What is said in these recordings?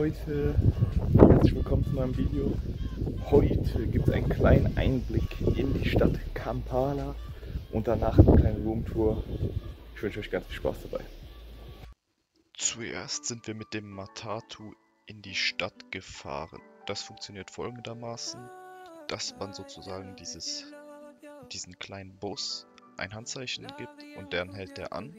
Leute, herzlich willkommen zu meinem Video. Heute gibt es einen kleinen Einblick in die Stadt Kampala und danach eine kleine Roomtour. Ich wünsche euch ganz viel Spaß dabei. Zuerst sind wir mit dem Matatu in die Stadt gefahren. Das funktioniert folgendermaßen, dass man sozusagen dieses, diesen kleinen Bus ein Handzeichen gibt und dann hält der an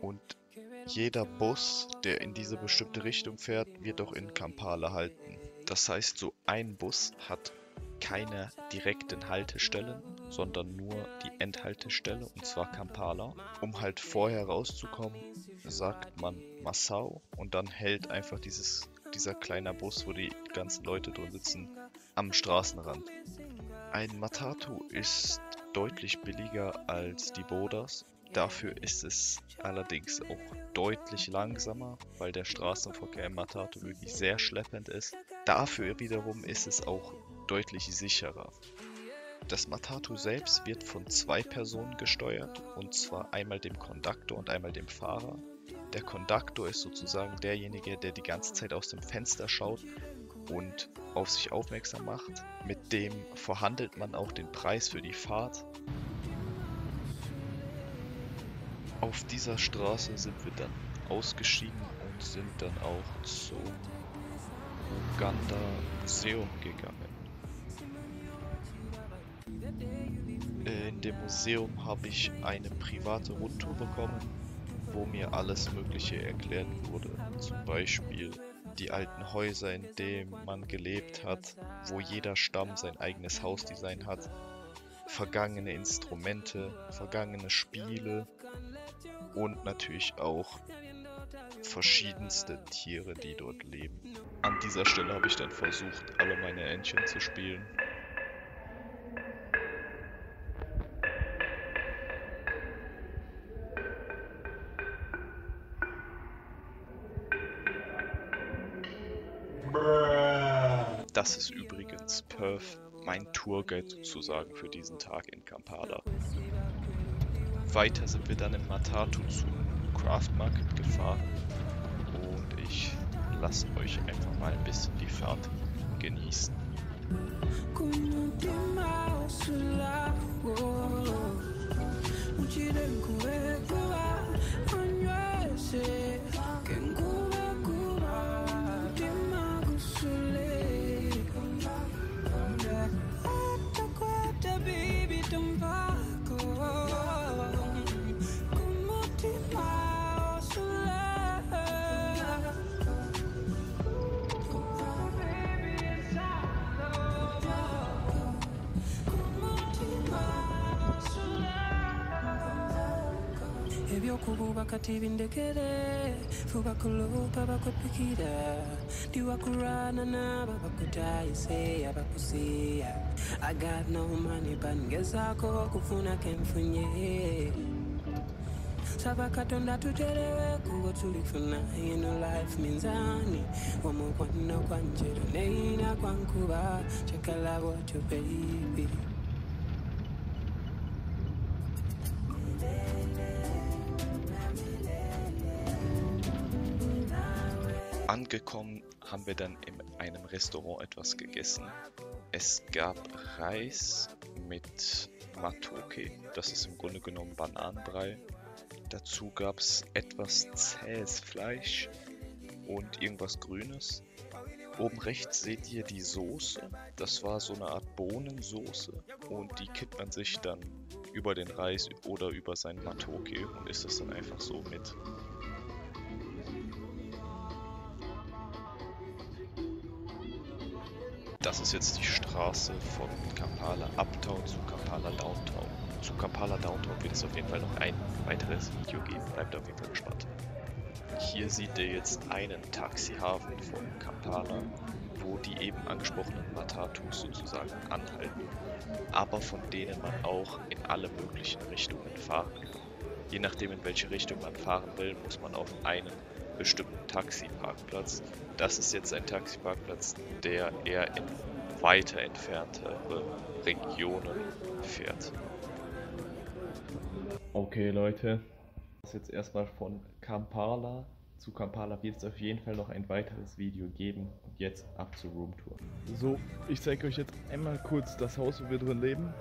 und jeder Bus, der in diese bestimmte Richtung fährt, wird auch in Kampala halten. Das heißt, so ein Bus hat keine direkten Haltestellen, sondern nur die Endhaltestelle, und zwar Kampala. Um halt vorher rauszukommen, sagt man Massau und dann hält einfach dieses, dieser kleine Bus, wo die ganzen Leute drin sitzen, am Straßenrand. Ein Matatu ist deutlich billiger als die Bodas Dafür ist es allerdings auch deutlich langsamer, weil der Straßenverkehr im Matatu wirklich sehr schleppend ist. Dafür wiederum ist es auch deutlich sicherer. Das Matatu selbst wird von zwei Personen gesteuert, und zwar einmal dem Konduktor und einmal dem Fahrer. Der Konduktor ist sozusagen derjenige, der die ganze Zeit aus dem Fenster schaut und auf sich aufmerksam macht. Mit dem verhandelt man auch den Preis für die Fahrt Auf dieser Straße sind wir dann ausgeschieden und sind dann auch zum Uganda Museum gegangen. In dem Museum habe ich eine private Rundtour bekommen, wo mir alles Mögliche erklärt wurde. Zum Beispiel die alten Häuser, in denen man gelebt hat, wo jeder Stamm sein eigenes Hausdesign hat, vergangene Instrumente, vergangene Spiele und natürlich auch verschiedenste Tiere, die dort leben. An dieser Stelle habe ich dann versucht, alle meine Entchen zu spielen. Das ist übrigens Perth, mein Tourguide sozusagen für diesen Tag in Kampala. Weiter sind wir dann im Matatu zum Craft Market gefahren und ich lasse euch einfach mal ein bisschen die Fahrt genießen. kubu bakatibindekere fubakulopa bakwepikira ndiwakurana naba bakutayise abakusiya i got no money but ngezako okufuna kenfunye sava katonda tuterewe kubo tulifuna ino life minzani omukwana kwanjira neina kwankuba cakala botyo baby. Angekommen haben wir dann in einem Restaurant etwas gegessen. Es gab Reis mit Matoke, das ist im Grunde genommen Bananenbrei. Dazu gab es etwas zähes Fleisch und irgendwas Grünes. Oben rechts seht ihr die Soße. Das war so eine Art Bohnensoße und die kippt man sich dann über den Reis oder über sein Matoke und isst es dann einfach so mit. Das ist jetzt die Straße von Kampala Uptown zu Kampala Downtown. Zu Kampala Downtown wird es auf jeden Fall noch ein weiteres Video geben. Bleibt auf jeden Fall gespannt. Hier seht ihr jetzt einen Taxihafen von Kampala, wo die eben angesprochenen Matatus sozusagen anhalten, aber von denen man auch in alle möglichen Richtungen fahren kann. Je nachdem in welche Richtung man fahren will, muss man auf einen bestimmten Taxiparkplatz. Das ist jetzt ein Taxiparkplatz, der eher in weiter entfernte Regionen fährt. Okay Leute, das ist jetzt erstmal von Kampala zu Kampala wird es auf jeden Fall noch ein weiteres Video geben. Und jetzt ab zur Roomtour. So, ich zeige euch jetzt einmal kurz das Haus, wo wir drin leben.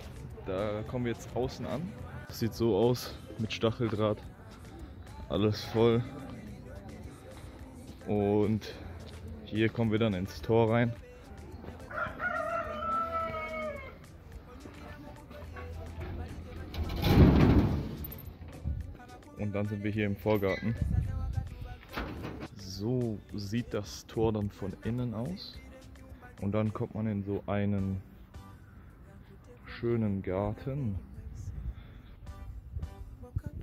Da kommen wir jetzt außen an. Das sieht so aus mit Stacheldraht. Alles voll. Und hier kommen wir dann ins Tor rein. Und dann sind wir hier im Vorgarten. So sieht das Tor dann von innen aus. Und dann kommt man in so einen schönen Garten.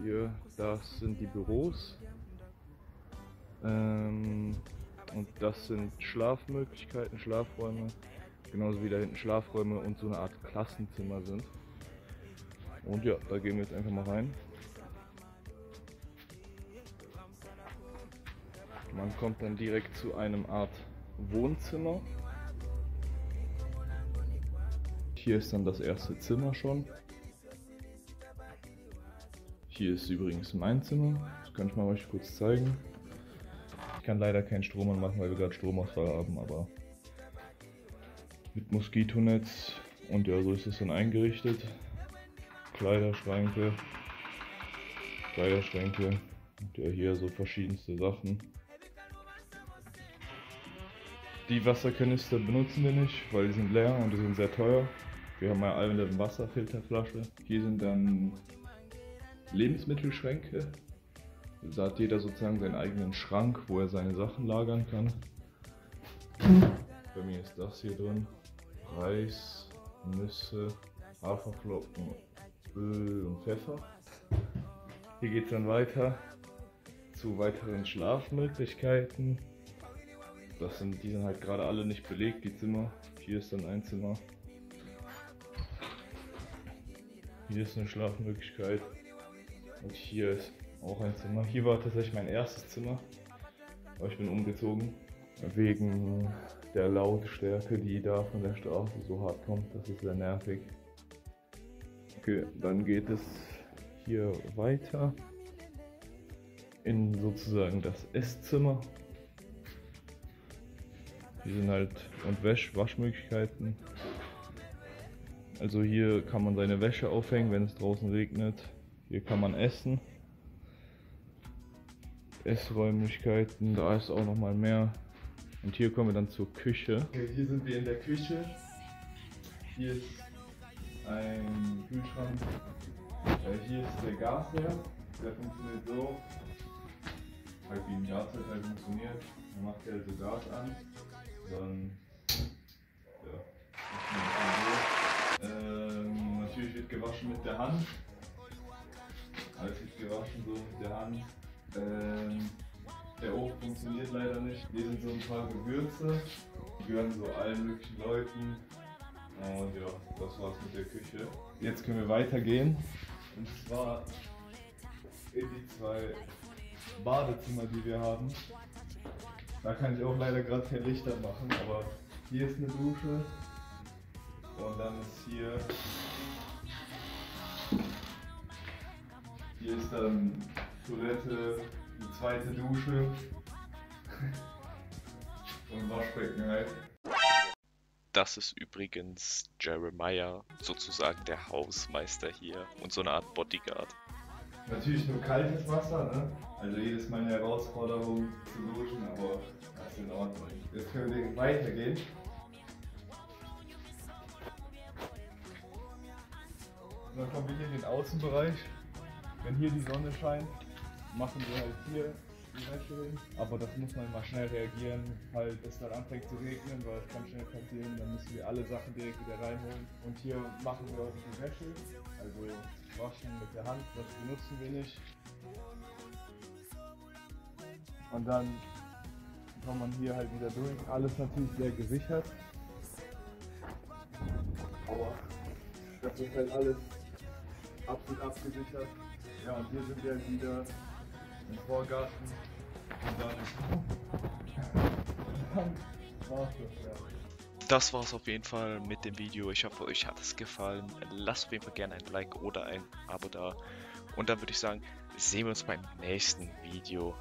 Hier, das sind die Büros. Ähm, und das sind Schlafmöglichkeiten, Schlafräume. Genauso wie da hinten Schlafräume und so eine Art Klassenzimmer sind. Und ja, da gehen wir jetzt einfach mal rein. Man kommt dann direkt zu einem Art Wohnzimmer. Hier ist dann das erste Zimmer schon. Hier ist übrigens mein Zimmer. Das kann ich mal euch kurz zeigen. Kann leider keinen Strom anmachen, weil wir gerade Stromausfall haben, aber mit Moskitonetz und ja, so ist es dann eingerichtet. Kleiderschränke, Kleiderschränke und ja hier so verschiedenste Sachen. Die Wasserkanister benutzen wir nicht, weil die sind leer und die sind sehr teuer. Wir haben ja eine Wasserfilterflasche. Hier sind dann Lebensmittelschränke. Da hat jeder sozusagen seinen eigenen Schrank, wo er seine Sachen lagern kann. Bei mir ist das hier drin. Reis, Nüsse, Haferflocken, Öl und Pfeffer. Hier geht es dann weiter zu weiteren Schlafmöglichkeiten. Das sind, die sind halt gerade alle nicht belegt, die Zimmer. Hier ist dann ein Zimmer. Hier ist eine Schlafmöglichkeit. Und hier ist auch ein Zimmer. Hier war tatsächlich mein erstes Zimmer. Aber ich bin umgezogen. Wegen der Lautstärke, die da von der Straße so hart kommt. Das ist sehr nervig. Okay, dann geht es hier weiter in sozusagen das Esszimmer. Hier sind halt und Wäsch Waschmöglichkeiten. Also hier kann man seine Wäsche aufhängen, wenn es draußen regnet. Hier kann man essen. Essräumlichkeiten, da ist auch noch mal mehr. Und hier kommen wir dann zur Küche. Okay, hier sind wir in der Küche. Hier ist ein Kühlschrank. Äh, hier ist der Gasherd. Der funktioniert so. Halt wie ein Gasherd halt funktioniert. Man macht hier also Gas an. Dann ja, ähm, natürlich wird gewaschen mit der Hand. Alles wird gewaschen so mit der Hand. Ähm, der Ofen funktioniert leider nicht. Hier sind so ein paar Gewürze. Die gehören so allen möglichen Leuten. Und ja, das war's mit der Küche. Jetzt können wir weitergehen. Und zwar in die zwei Badezimmer, die wir haben. Da kann ich auch leider gerade kein Licht machen, aber hier ist eine Dusche und dann ist hier hier ist dann Toilette, die zweite Dusche und Waschbecken halt. Das ist übrigens Jeremiah, sozusagen der Hausmeister hier und so eine Art Bodyguard. Natürlich nur kaltes Wasser, ne? Also jedes Mal eine Herausforderung zu duschen, aber das ist in Ordnung. Jetzt können wir weitergehen. Und dann kommen wir hier in den Außenbereich. Wenn hier die Sonne scheint, machen wir halt hier. Aber das muss man mal schnell reagieren, falls es dann anfängt zu regnen, weil es kann schnell passieren. Dann müssen wir alle Sachen direkt wieder reinholen. Und hier machen wir auch die Wäsche. Also waschen mit der Hand, das benutzen wir nicht. Und dann kommt man hier halt wieder durch. Alles natürlich sehr gesichert. Aber das ist halt alles absolut abgesichert. Ja, und hier sind wir halt wieder im Vorgarten. Und dann, das. Das war's auf jeden Fall mit dem Video. Ich hoffe, euch hat es gefallen. Lasst auf jeden Fall gerne ein Like oder ein Abo da. Und dann würde ich sagen, sehen wir uns beim nächsten Video.